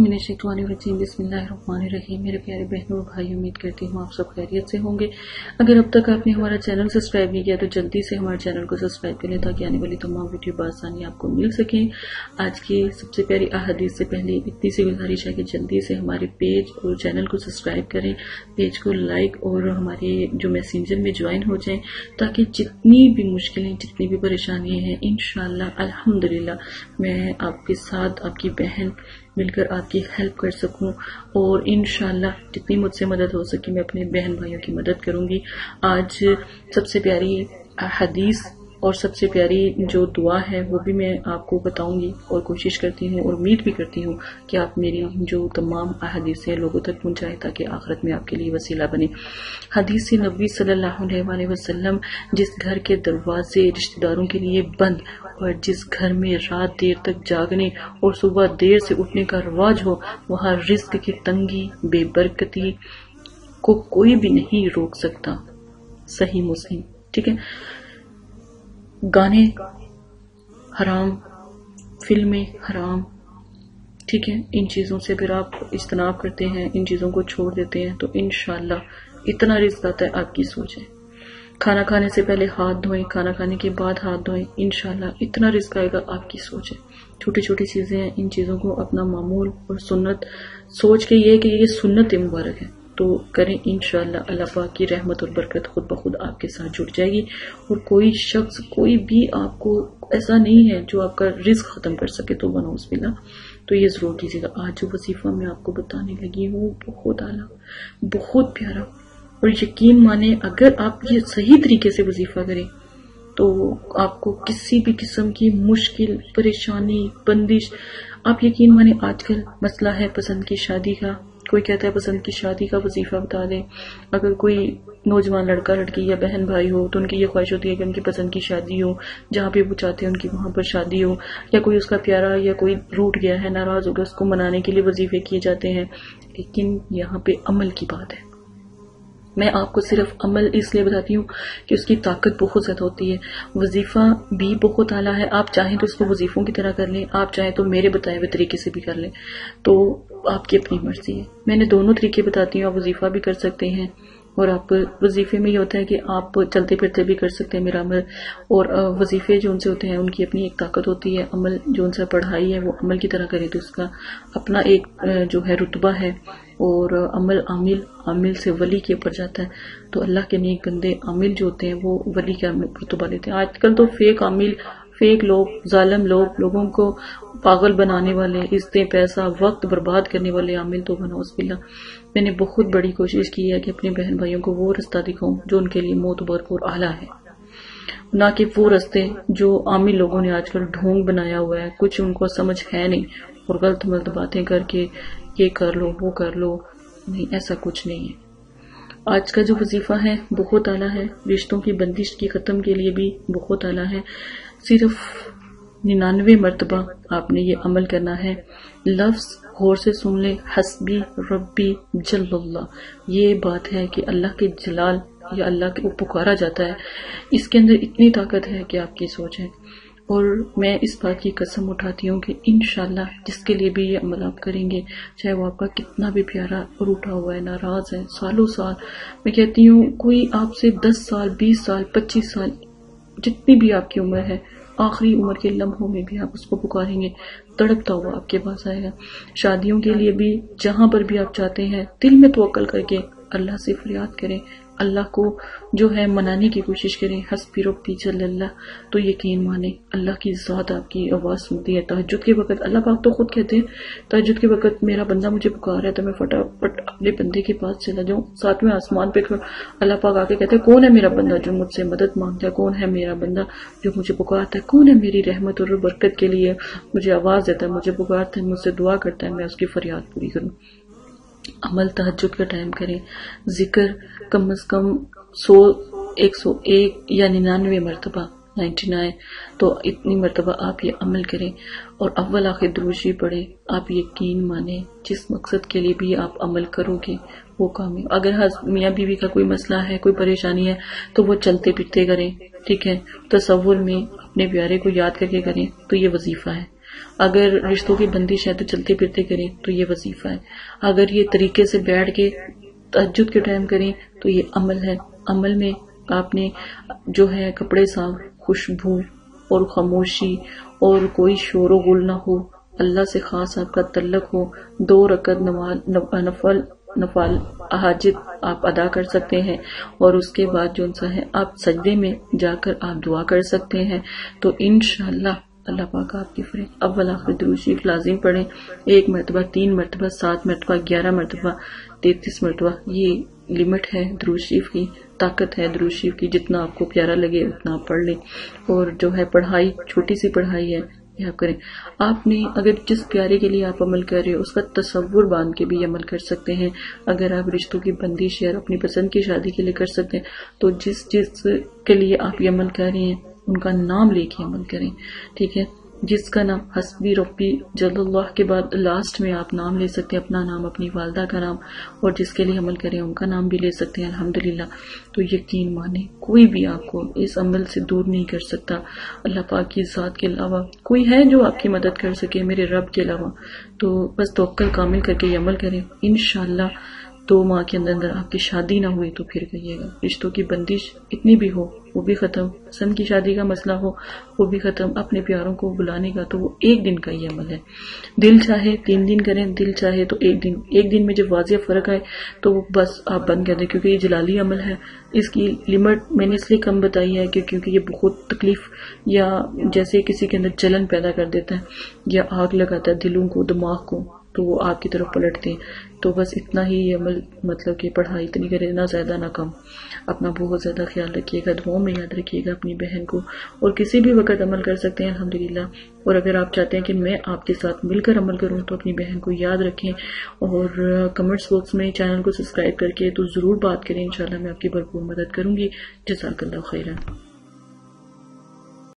बिस्मिल्लाहिर्रहमानिर्रहीम। मेरे प्यारे बहनों और भाई उम्मीद करती हूँ आप सब खैरियत से होंगे। अगर अब तक आपने हमारा चैनल सब्सक्राइब नहीं किया तो जल्दी से हमारे चैनल को सब्सक्राइब करें ताकि आने वाली तमाम वीडियो बसानी आपको मिल सके। आज की सबसे प्यारी अहदीस से पहले इतनी सी गुजारिश है कि जल्दी से हमारे पेज और चैनल को सब्सक्राइब करें, पेज को लाइक और हमारे जो मैसेंजर में ज्वाइन हो जाए, ताकि जितनी भी मुश्किलें, जितनी भी परेशानियाँ हैं इन अल्हम्दुलिल्लाह, मैं आपके साथ, आपकी बहन मिलकर आपकी हेल्प कर सकूँ और इन जितनी मुझसे मदद हो सके मैं अपने बहन भाइयों की मदद करूँगी। आज सबसे प्यारी हदीस और सबसे प्यारी जो दुआ है, वो भी मैं आपको बताऊँगी और कोशिश करती हूँ और उम्मीद भी करती हूँ कि आप मेरी जो तमाम हदीसें लोगों तक पहुँचाए ताकि आखिरत में आपके लिए वसीला बने। हदीस नबी सल्लल्लाहु अलैहि वसल्लम जिस घर के दरवाजे रिश्तेदारों के लिए बंद और जिस घर में रात देर तक जागने और सुबह देर से उठने का रवाज हो, वहाँ रिस्क की तंगी, बेबरकती को कोई भी नहीं रोक सकता। सही मुस्लिम, ठीक है? गाने हराम, फ़िल्में हराम। ठीक है, इन चीज़ों से फिर आप इज्तनाब करते हैं, इन चीज़ों को छोड़ देते हैं तो इनशाला इतना रिस्क आता है आपकी सोच खाना खाने से पहले हाथ धोएँ, खाना खाने के बाद हाथ धोएँ इनशाला इतना रिस्क आएगा आपकी सोचें छोटी छोटी चीज़ें हैं, इन चीज़ों को अपना मामूल और सुन्नत, सोच के ये कि ये सुन्नत मुबारक है। तो करें इन अल्लाह पाक की रहमत और बरकत खुद ब खुद आपके साथ जुड़ जाएगी। और कोई शख्स, कोई भी आपको ऐसा नहीं है जो आपका रिस्क ख़त्म कर सके तो बनो उसमिल्ला तो ये ज़रूर कीजिएगा। आज जो वजीफ़ा मैं आपको बताने लगी हूँ बहुत आला, बहुत प्यारा। और यकीन माने, अगर आप ये सही तरीके से वजीफ़ा करें तो आपको किसी भी किस्म की मुश्किल, परेशानी, बंदिश, आप यकीन माने, आजकल मसला है पसंद की शादी का कोई कहता है, पसंद की शादी का वजीफा बता दें। अगर कोई नौजवान लड़का, लड़की या बहन भाई हो तो उनकी ये ख्वाहिश होती है कि उनकी पसंद की शादी हो, जहाँ पे वो चाहते हैं उनकी वहाँ पर शादी हो। या कोई उसका प्यारा या कोई रूट गया है, नाराज़ हो गया, उसको मनाने के लिए वजीफे किए जाते हैं। लेकिन यहाँ पे अमल की बात है। मैं आपको सिर्फ़ अमल इसलिए बताती हूँ कि उसकी ताकत बहुत ज़्यादा होती है। वजीफा भी बहुत आला है। आप चाहें तो उसको वजीफों की तरह कर लें, आप चाहें तो मेरे बताए हुए तरीके से भी कर लें। तो आपकी अपनी मर्ज़ी है। मैंने दोनों तरीके बताती हूँ, आप वजीफा भी कर सकते हैं। और आप वजीफे में ये होता है कि आप चलते फिरते भी कर सकते हैं मेरा अमल और वजीफे जो उनसे होते हैं, उनकी अपनी एक ताकत होती है, अमल जो उनसे पढ़ाई है, वो अमल की तरह करें। तो उसका अपना एक जो है रुतबा है, और अमल आमिल आमिल से वली के ऊपर जाता है। तो अल्लाह के नेक गंदे आमिल जो होते हैं, वो वली का रुतबा लेते हैं। आजकल तो फेक आमिल, फेक लोग, जालम लोग, लोगों को पागल बनाने वाले इज्जतें पैसा, वक्त बर्बाद करने वाले आमिल तो बना बिल्ला मैंने बहुत बड़ी कोशिश की है कि अपने बहन भाइयों को वो रास्ता दिखाऊँ जो उनके लिए मोतबर और आला है। ना कि वो रास्ते जो आमी लोगों ने आजकल ढोंग बनाया हुआ है, कुछ उनको समझ है नहीं और गलत मलत बातें करके ये कर लो, वो कर लो। नहीं, ऐसा कुछ नहीं है। आज का जो वजीफा है, बहुत आला है। रिश्तों की बंदिश की खत्म के लिए भी बहुत आला है। सिर्फ़ निन्यानवे मरतबा आपने ये अमल करना है। लफ्ज गौर से सुन ले, हसबी रब्बी जल्ला ये बात है कि अल्लाह के जलाल या अल्लाह के पुकारा जाता है। इसके अंदर इतनी ताकत है कि आपकी सोच। है और मैं इस बात की कसम उठाती हूँ कि इन जिसके लिए भी ये अमल आप करेंगे, चाहे वो आपका कितना भी प्यारा और रूठा हुआ है, नाराज़ है, सालों साल, मैं कहती हूँ, कोई आपसे दस साल, बीस साल, पच्चीस साल, जितनी भी आपकी उम्र है आखिरी उम्र के लम्हों में भी आप उसको पुकारेंगे, तड़पता हुआ आपके पास आएगा। शादियों के लिए भी, जहाँ पर भी आप चाहते हैं, दिल में तो करके अल्लाह से फरियाद करें। अल्लाह को जो है मनाने की कोशिश करें रोपी चल तो यकीन माने, अल्लाह की ज़ात आपकी आवाज़ सुनती है। तहजद के वक्त अल्लाह पाक तो खुद कहते हैं तहजद के वक्त मेरा बंदा मुझे पुकार है तो मैं फटाफट अपने बंदे के पास चला जाऊँ। साथ में आसमान पे अल्लाह पाक आके कहते हैं, कौन है मेरा बंदा जो मुझसे मदद माँगता है? कौन है मेरा बंदा जो मुझे पुकारता है? कौन है मेरी रहमत और बरकत के लिए मुझे आवाज़ देता है, मुझे पुकारता है, मुझसे दुआ करता है, मैं उसकी फरियाद पूरी करूँ। अमल तहजद का टाइम करें। ज़िक्र कम अज कम सौ, एक सौ एक या निन्यानवे मरतबा नाइन्टी नाइन तो इतनी मरतबा आप ये अमल करें और अव्वल आखिर द्रोशी पढ़े। आप यकीन माने, जिस मकसद के लिए भी आप अमल करोगे, वो काम है अगर हज, मियाँ बीवी का कोई मसला है, कोई परेशानी है तो वो चलते फिरते करें, ठीक है? तस्वुर में अपने प्यारे को याद करके करें तो ये वजीफा है। अगर रिश्तों की बंदिश है तो चलते फिरते करें तो ये वजीफा है। अगर ये तरीके से बैठ के तहजद के टाइम करें तो ये अमल है। अमल में आपने जो है कपड़े साफ़, खुशबू और खामोशी और कोई शोर गुल ना हो। अल्लाह से खास आपका तल्लक हो। दो रकत नफल, नफाल, हाजित आप अदा कर सकते हैं और उसके बाद जो सा है, आप सजदे में जाकर आप दुआ कर सकते हैं। तो इन अल्लाह पाक आपकी फरे अव्वल आखिर दरूशीफ लाजिम पढ़ें। एक मरतबा, तीन मरतबा, सात मरतबा, ग्यारह मरतबा, तैतीस मरतबा। ये लिमिट है दरूशीफ की, ताकत है दरूशीफ की, जितना आपको प्यारा लगे उतना आप पढ़ लें। और जो है पढ़ाई, छोटी सी पढ़ाई है आप करें। आपने अगर जिस प्यारे के लिए आप अमल कर रहे हो, उसका तस्वुर बाँध के भी अमल कर सकते हैं। अगर आप रिश्तों की बंदिश या अपनी पसंद की शादी के लिए कर सकते हैं तो जिस जिस के लिए आप ये अमल कर रहे हैं उनका नाम लेके अमल करें। ठीक है? जिसका नाम हसबी रब्बी जल्लाह के बाद लास्ट में आप नाम ले सकते हैं, अपना नाम, अपनी वालदा का नाम, और जिसके लिए अमल करें, उनका नाम भी ले सकते हैं, अल्हम्दुलिल्लाह। तो यकीन माने, कोई भी आपको इस अमल से दूर नहीं कर सकता। अल्लाह पाक की ज़ात के अलावा कोई है जो आपकी मदद कर सके मेरे रब के अलावा। तो बस तोक्कल, कामिल करके ये अमल करें। इन दो माह के अंदर अंदर आपकी शादी ना हुई तो फिर कहिएगा। रिश्तों की बंदिश इतनी भी हो, वो भी खत्म। पसंद की शादी का मसला हो, वो भी खत्म। अपने प्यारों को बुलाने का तो वो एक दिन का ही अमल है। दिल चाहे तीन दिन करें, दिल चाहे तो एक दिन। एक दिन में जब वाजिया फ़र्क आए तो वो बस आप बंद कर दें, क्योंकि ये जलाली अमल है। इसकी लिमिट मैंने इसलिए कम बताई है कि क्योंकि ये बहुत तकलीफ़ या जैसे किसी के अंदर जलन पैदा कर देता है, या आग लगाता है दिलों को, दिमाग को। तो वो आपकी तरफ़ पलटते हैं। तो बस इतना ही ये अमल मतलब कि पढ़ाई इतनी करे, ना ज़्यादा ना कम। अपना बहुत ज़्यादा ख्याल रखिएगा, दुआओं में याद रखिएगा अपनी बहन को। और किसी भी वक्त अमल कर सकते हैं अलहमदिल्ला और अगर आप चाहते हैं कि मैं आपके साथ मिलकर अमल करूँ तो अपनी बहन को याद रखें। और कमेंट्स बॉक्स में चैनल को सब्सक्राइब करके तो ज़रूर बात करें। इंशाल्लाह मैं आपकी भरपूर मदद करूँगी। जजाकल्ला खैर